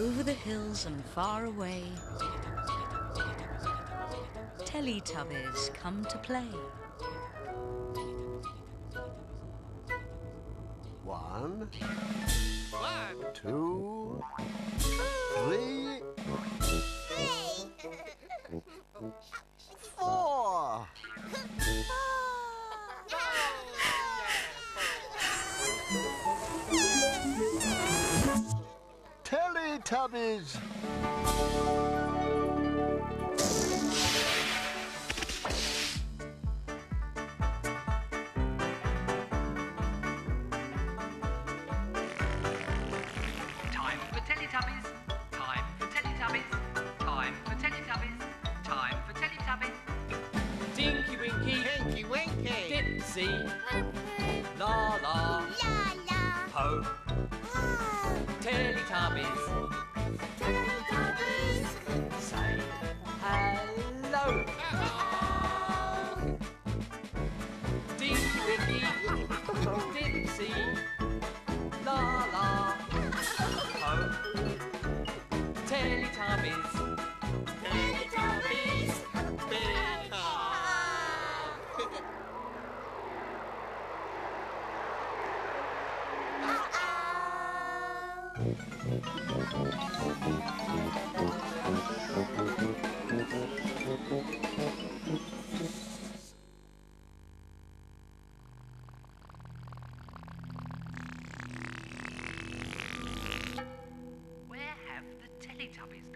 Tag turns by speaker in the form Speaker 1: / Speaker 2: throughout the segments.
Speaker 1: Over the hills and far away, Teletubbies come to play.
Speaker 2: One, two, three, four.
Speaker 3: Tinky Winky.
Speaker 4: Tinky Winky.
Speaker 3: Dipsy. Laa-Laa. La
Speaker 5: la.
Speaker 3: Po.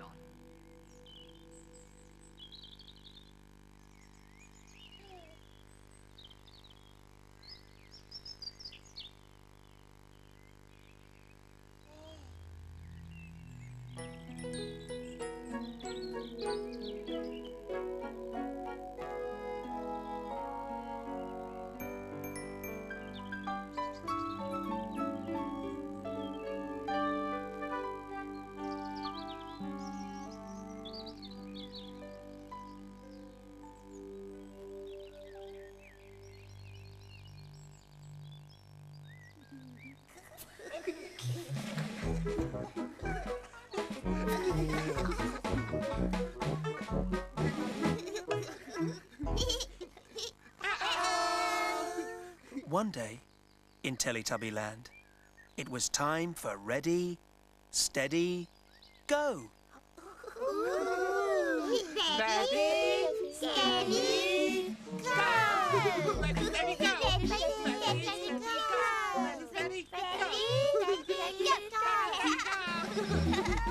Speaker 3: Teletubbies
Speaker 6: One day, in Teletubby Land, it was time for ready, steady, go.
Speaker 5: Ready, steady, go!
Speaker 4: Ready, steady, go.
Speaker 5: Ready,
Speaker 4: Ready,
Speaker 5: steady,
Speaker 4: steady,
Speaker 5: go!
Speaker 4: Ready, steady,
Speaker 5: Ready, steady,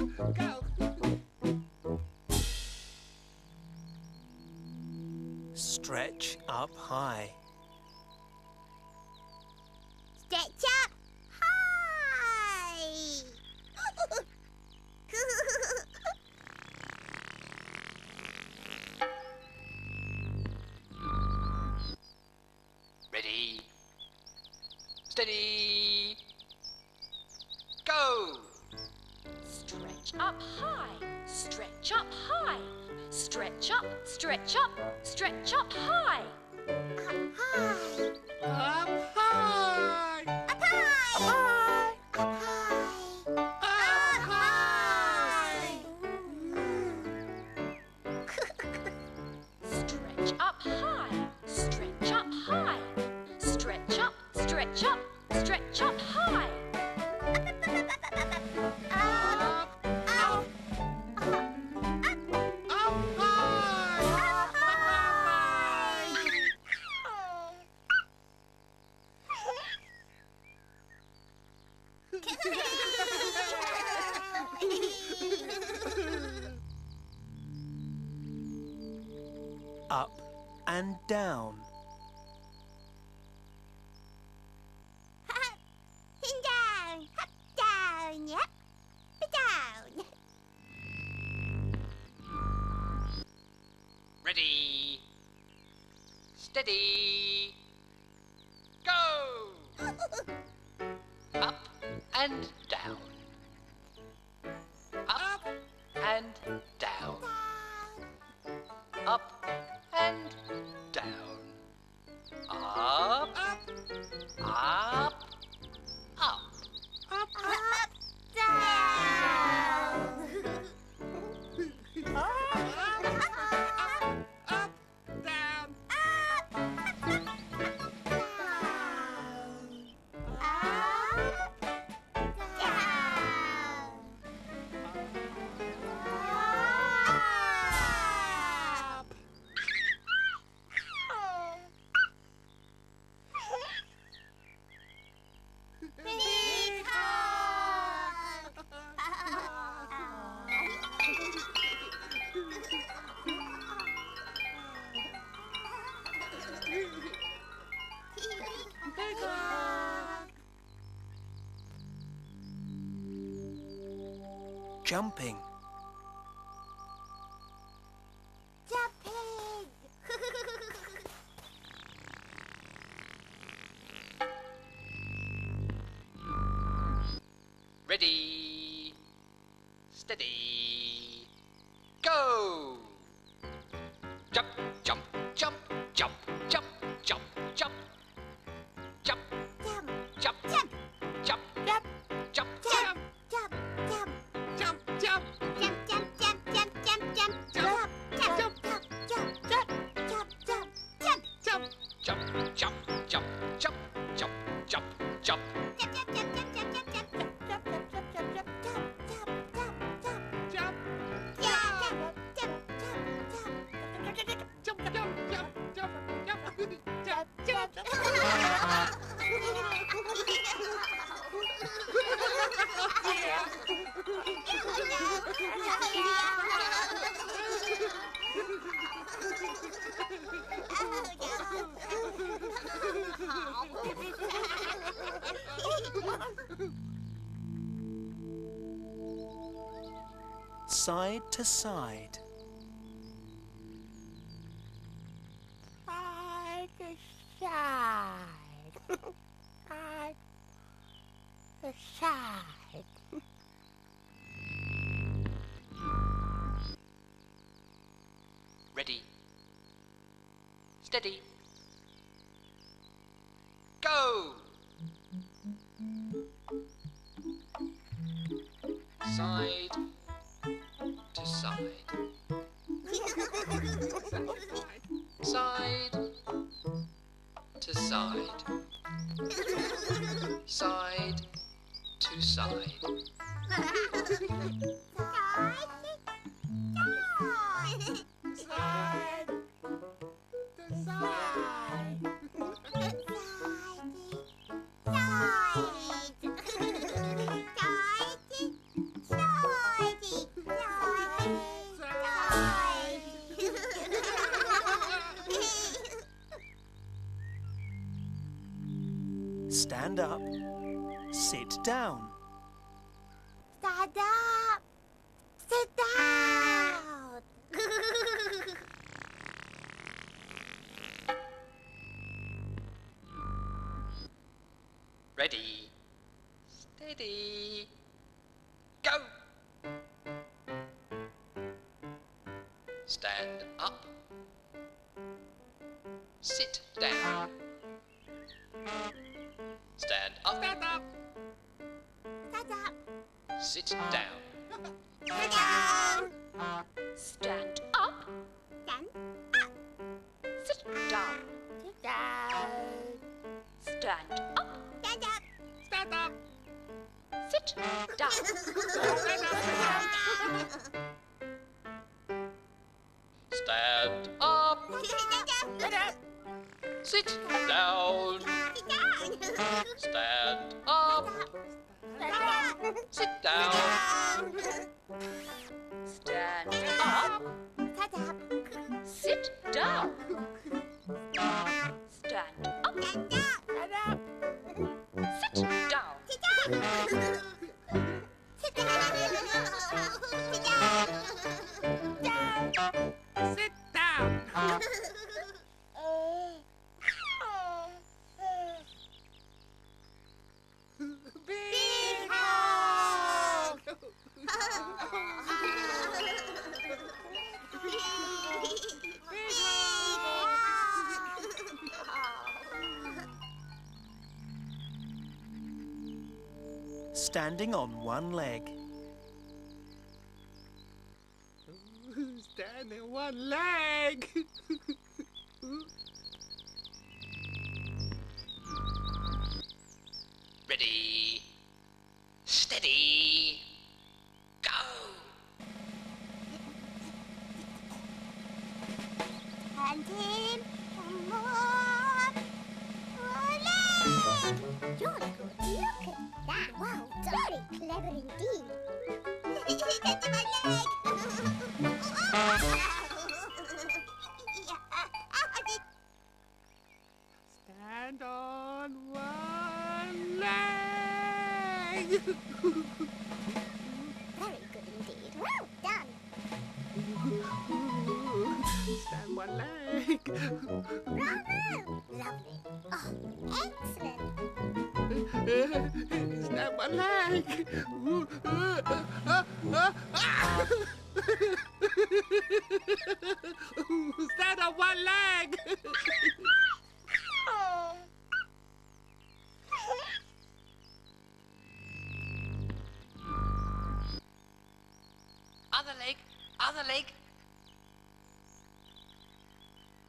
Speaker 5: go!
Speaker 4: Go.
Speaker 6: Stretch up high.
Speaker 5: Stretch up high,
Speaker 7: stretch up high, stretch up, stretch up, stretch up high.
Speaker 5: Up high!
Speaker 6: Down,
Speaker 5: yep, down.
Speaker 3: Ready. Steady. Go. Up and down. Up and down. Up and down. Up,
Speaker 4: Up.
Speaker 3: up, up.
Speaker 4: Up.
Speaker 5: Jumping. Side to side.
Speaker 8: Side to side. Side to side.
Speaker 3: Ready, steady,
Speaker 5: Stand up. Sit down.
Speaker 8: Stand up. Sit down.
Speaker 3: Ready, steady, go! Stand up, sit down. Sit down.
Speaker 8: Sit down.
Speaker 7: Stand up.
Speaker 8: Stand
Speaker 7: Sit down.
Speaker 8: Sit down.
Speaker 7: Stand up.
Speaker 8: Stand up.
Speaker 4: Stand up.
Speaker 7: Sit down.
Speaker 3: Stand up, sit down. Stand up, sit down.
Speaker 7: Stand up. Sit down. Stand up. Sit down.
Speaker 4: Sit down. Big
Speaker 5: Standing on one leg.
Speaker 4: Standing on one leg.
Speaker 8: Very good indeed. Well done.
Speaker 4: Stand one leg.
Speaker 8: Bravo! Lovely. Oh, excellent.
Speaker 4: Stand one leg. Stand on one leg. oh.
Speaker 3: Other leg. Other leg.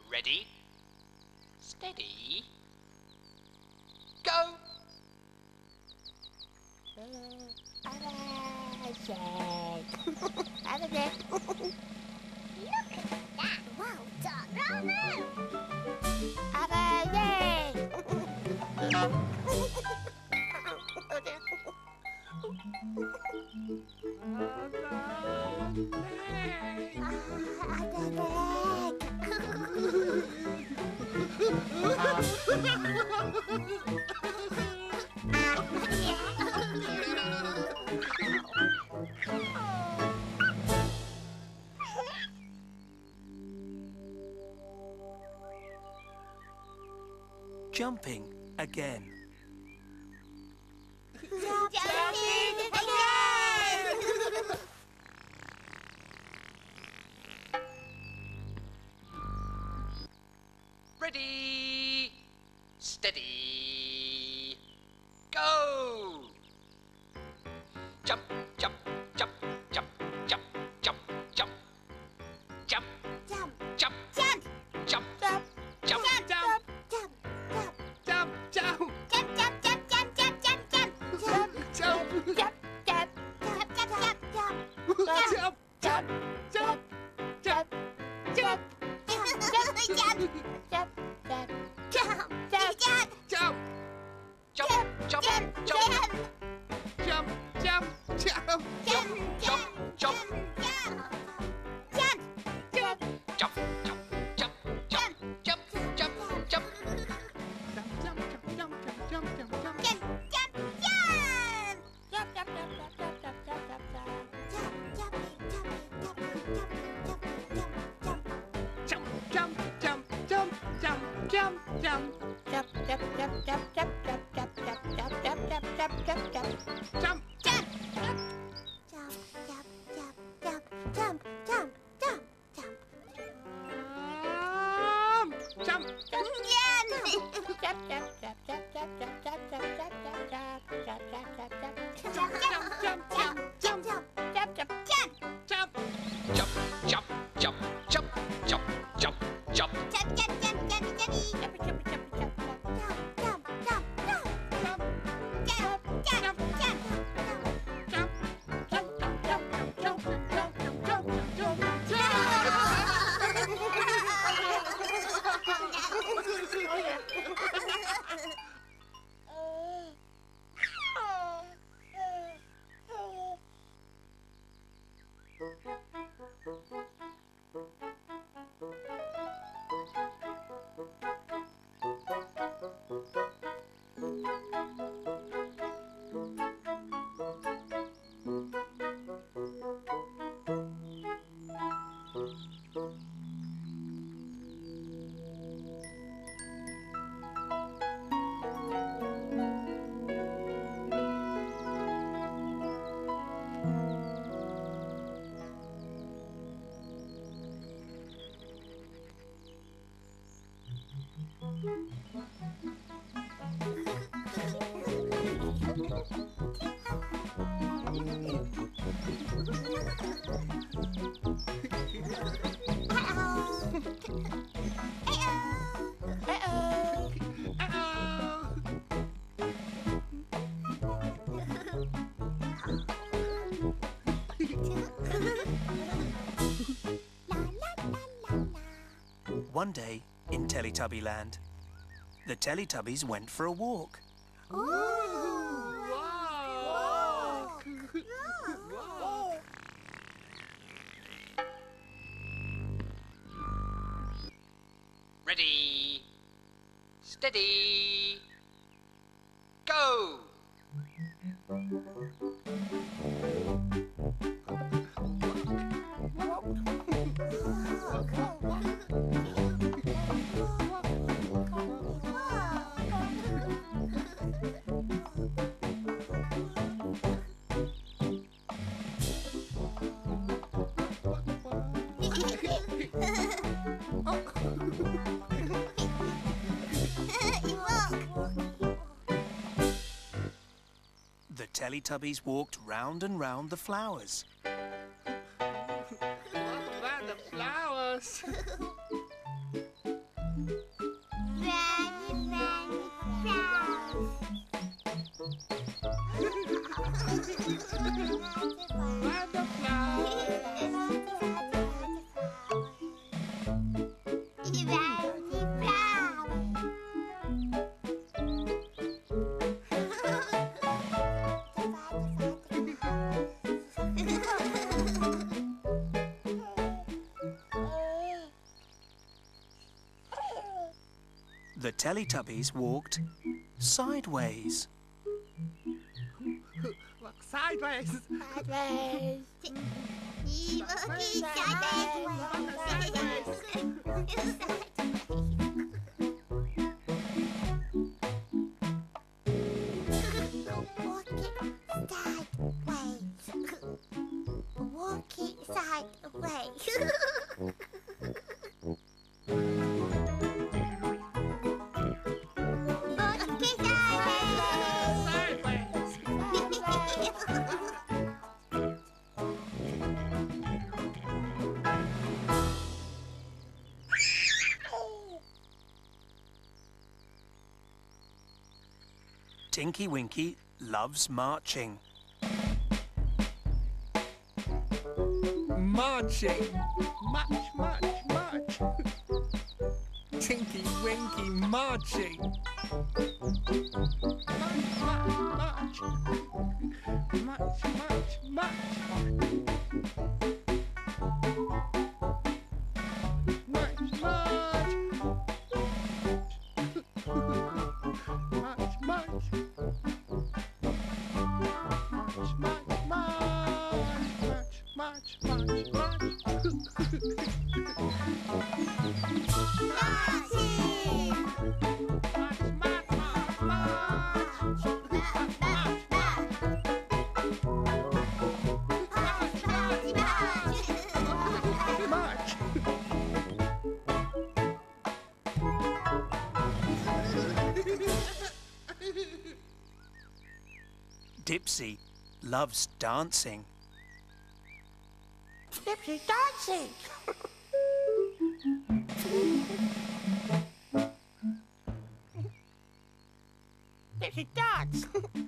Speaker 3: Ready. Steady. Go.
Speaker 8: Look at that. Well done. Oh, no. Have.
Speaker 5: stopping again.
Speaker 4: cắn cắn
Speaker 5: One day, in Teletubby Land, the Teletubbies went for a walk. Ooh, walk. Walk. Walk.
Speaker 3: Ready, steady, go!
Speaker 6: Walked round and round the flowers.
Speaker 4: Round the flowers. Round
Speaker 6: Teletubbies walked sideways.
Speaker 4: Walk sideways. Sideways.
Speaker 6: Tinky Winky loves marching.
Speaker 4: Marching. March, march, march. Tinky Winky marching. March, march, march. March, march, march.
Speaker 6: Dipsy loves dancing.
Speaker 5: Dipsy dancing. Dipsy dance.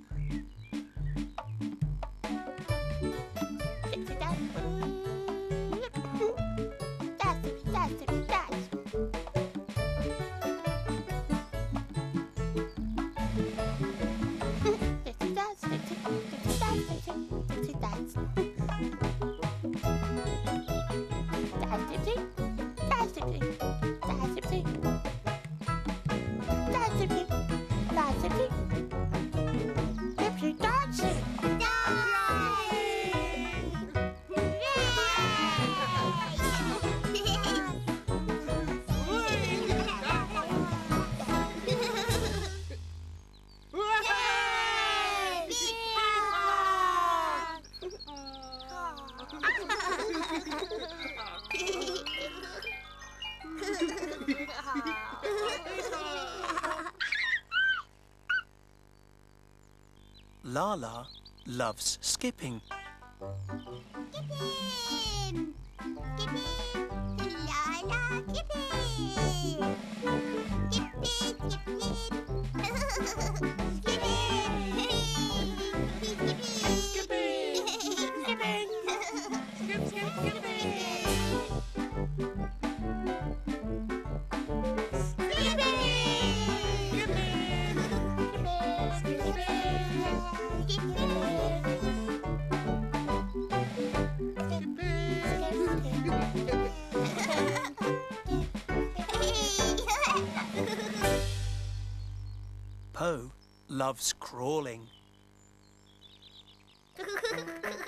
Speaker 6: Laa-Laa loves skipping.
Speaker 5: Kippin! Kippin!
Speaker 6: Po loves crawling.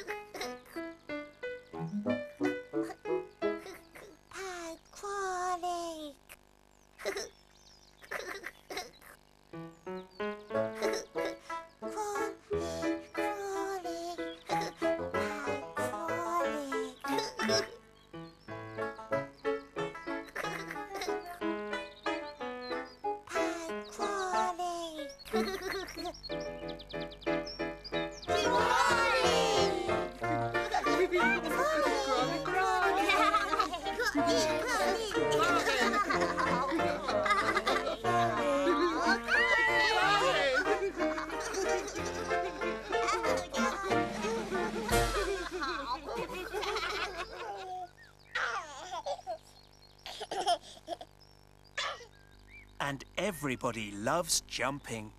Speaker 5: Everybody loves jumping.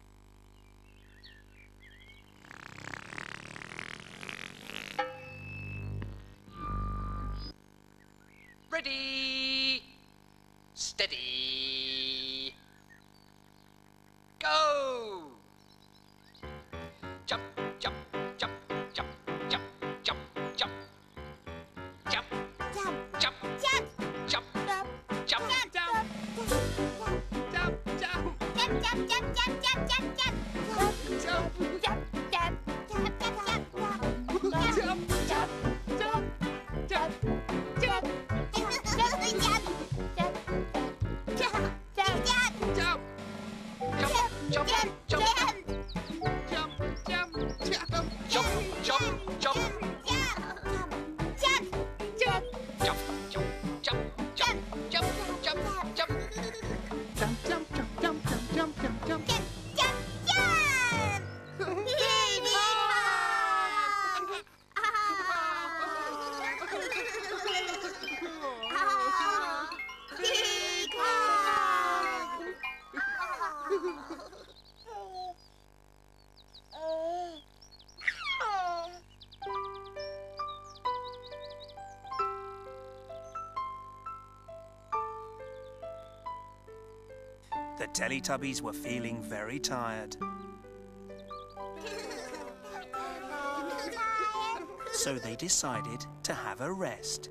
Speaker 5: Teletubbies were feeling very tired. so they decided to have a rest.